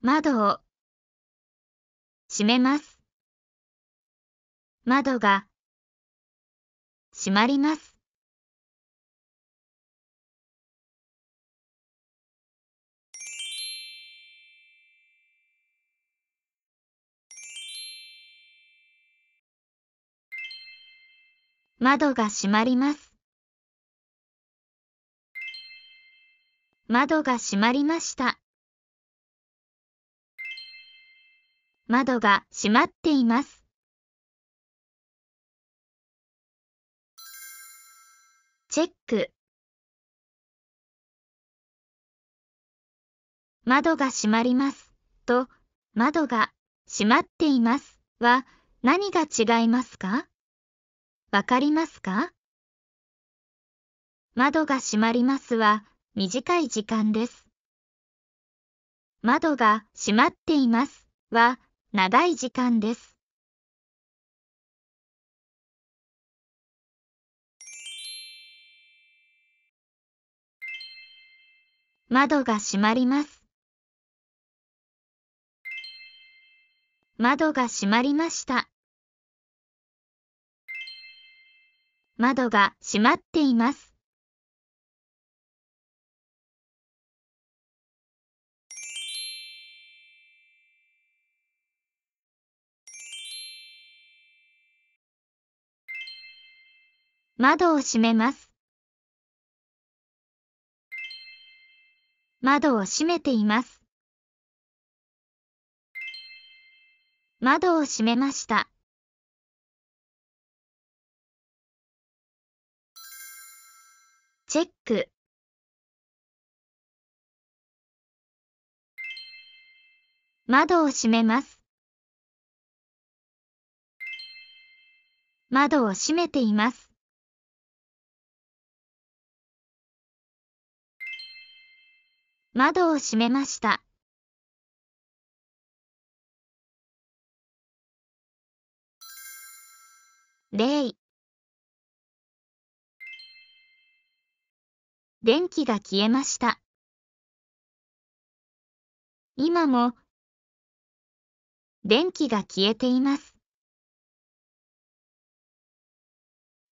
窓を閉めます。窓が閉まります。窓が閉まります。窓が閉まりました。窓が閉まっています。チェック。窓が閉まりますと窓が閉まっていますは何が違いますか？わかりますか？窓が閉まりますは短い時間です。窓が閉まっていますは長い時間です。窓が閉まります。窓が閉まりました。窓が閉まっています。窓を閉めます。窓を閉めています。窓を閉めました。チェック。窓を閉めます。窓を閉めています。窓を閉めました。例電気が消えました。今も電気が消えています。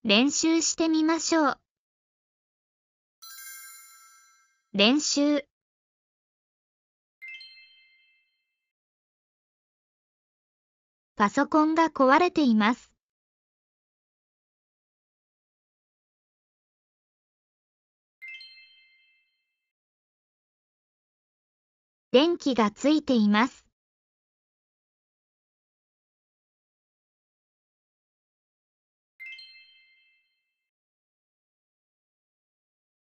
練習してみましょう。練習パソコンが壊れています。電気がついています。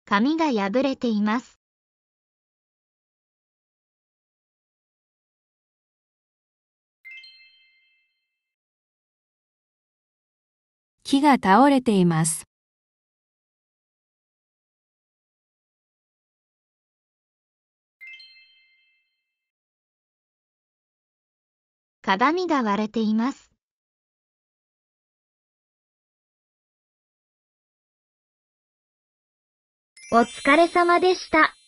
紙が破れています。木が倒れています。鏡が割れています。お疲れ様でした。